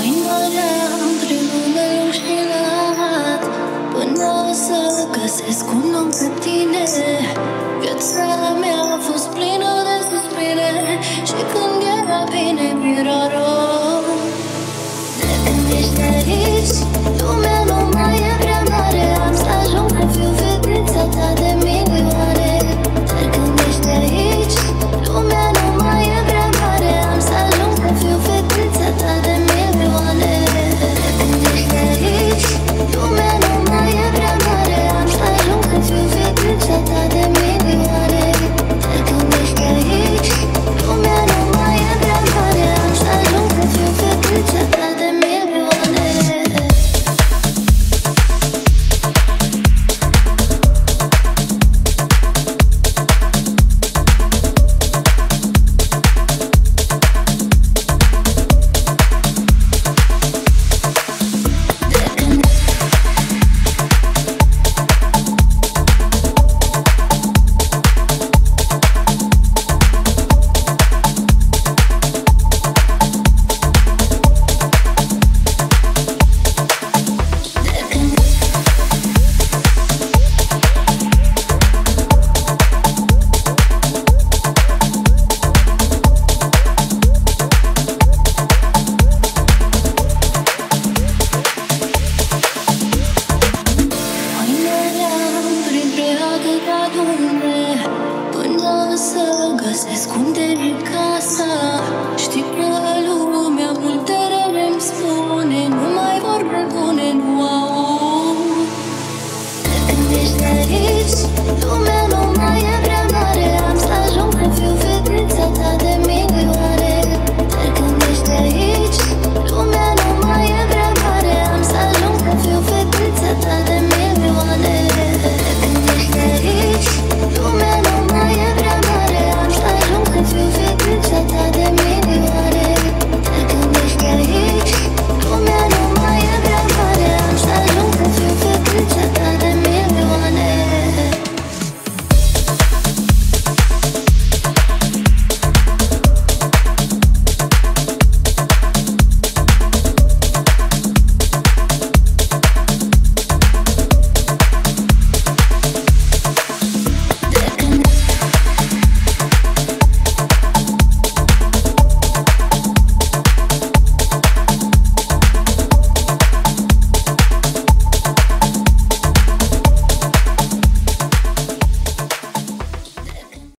Voi învărea prin lume lung și lat Până o să găsesc un om ca tine. Viața a fost plină de suspine Și când era bine, era rău. Ne gândește aici, lumea Că se ascunde în casa. Știi că lumea Multe rele îmi spune Nu mai vorbe bune, nu aud Te gândești aici Lumea